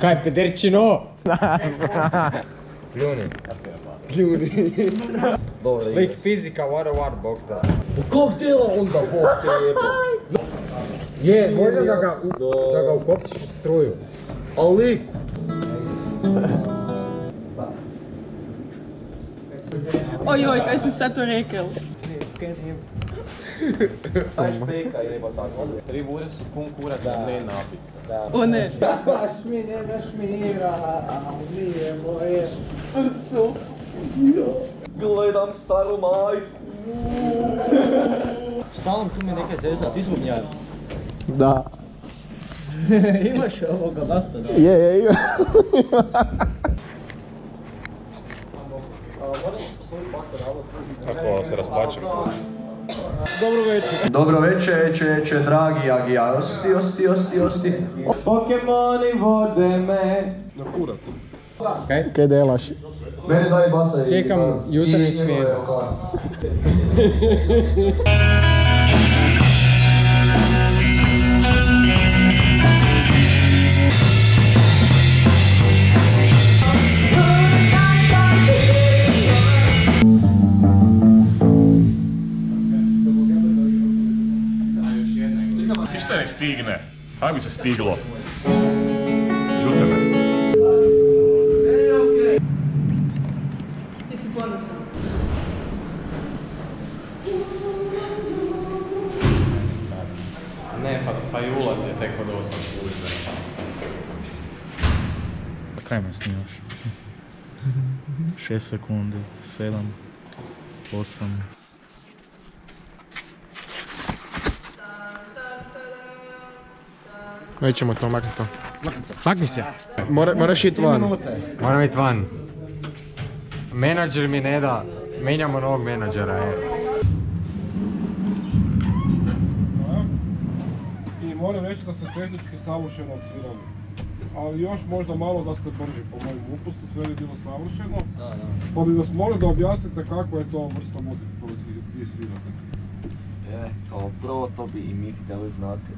Kaj, pederčino? Pljuni. Ljudi. Dobro, Lik fizika, what a what, bog da. Kog dela onda, bog te jebo? Je, može da ga, u- da ga ukopčiš struju. Ali... Ojoj, kaj si sad to rekel? Aj špeka jeba tako. Tri ure su pun kurac, ne napica. O ne. Baš mi ne zašmira, a nije moje srcu. Gledam staru majku. Stalno tu mi neke zeza, ti smo gnjad. Da. Imaš ovoga basta, da? Je, je, ima. Kako se raspačemo? Dobro večer, če, če, dragi Agija. Osti, osti, osti, osti. Pokemoni vode me. Kaj delaš? Meni daj basa i... Čekam i- jutarnju ne stigne. Aj bi se stiglo. Ljute me. Jesi ponosan? Ne, pa, pa i ulaz je tek od 8 službe. Kaj me snimaš? 6 sekundi, 7, 8. Nećemo to, makni to. Makni se. Mora, moraš ići van. Moram biti van. Menadžer mi ne da, menjamo novog menadžera, e. I moram reći da ste tehnički savršeno odsvirali. Ali još možda malo da ste brži po mojim upustu, sve je bilo savršeno. Da, da. Pa bi vas molio da objasnite kako je to vrsta muzike koju vi svirate. E, kao prvo to bi i mi htjeli znati.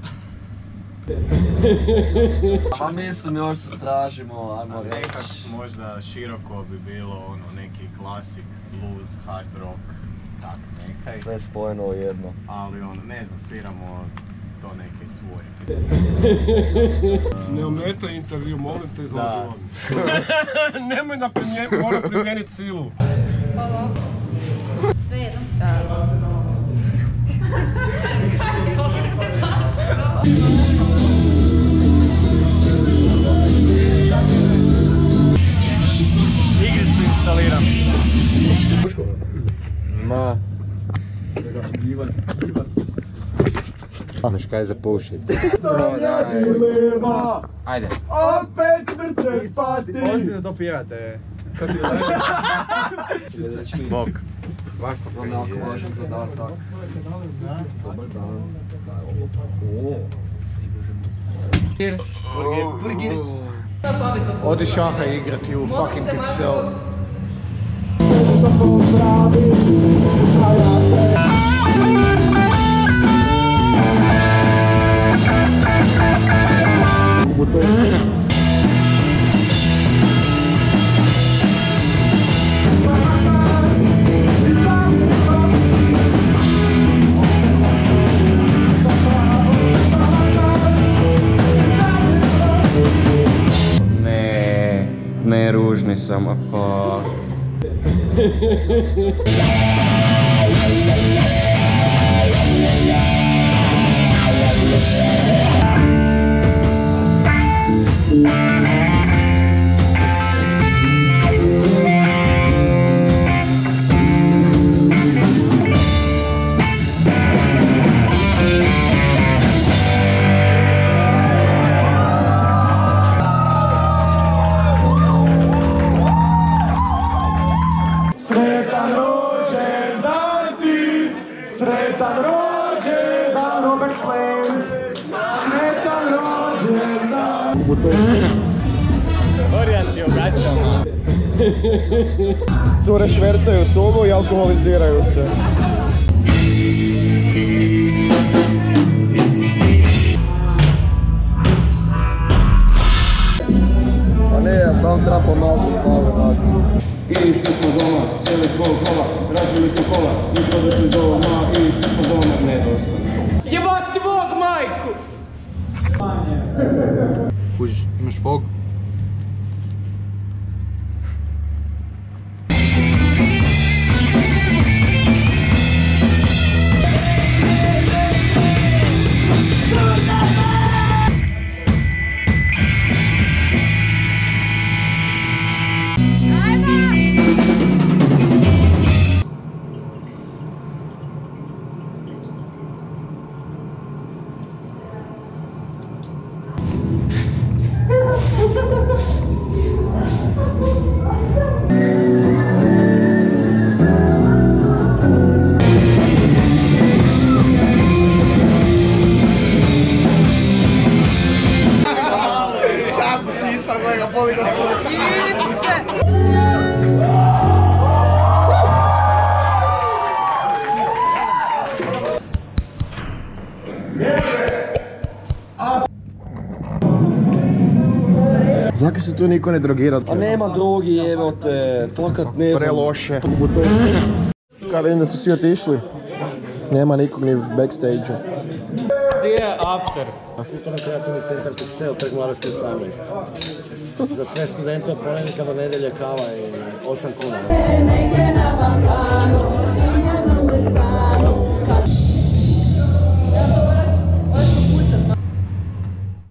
Pa mislim još se tražimo, ajmo Nekak reći. možda široko bi bilo ono neki klasik, blues, hard rock, tak nekaj. Sve spojeno u jedno. Ali ono, ne znam, sviramo to neke svoje. Ne ometaj intervju, molim te, Da. van. Nemoj da primjen, mora primijeniti silu. Sve jednom? Igricu instaliram. Ma. Znaš kaj za pušit? Ajde. Opet srce pati! Ozbiljno to pijate. Bok. Baš to je jako važan zadatak. Dobar dan. Cheers. Odi šaha igrati u fucking Pixel. Ne, ne ružni sam, a Ha ha ha! Cure švercaju cugu i alkoholiziraju se. Samo treba pomalo malo raditi. I išli smo doma, sjeli smo u kola, razbili smo kola, nismo došli doma, i išli smo doma, ne dosta. depois, mas fogo. Thank you. Se tu niko ne drogira? A nema drogi, evo te, fakat ne znam. Preloše. Kad vidim da su svi otišli, nema nikog ni backstage-a. Gdje je after? Kulturno kreativni centar Pixel, trg Mladosti 18. Za sve studente od ponedjeljka do nedjelje kava i 8 kuna. Negdje na Balkanu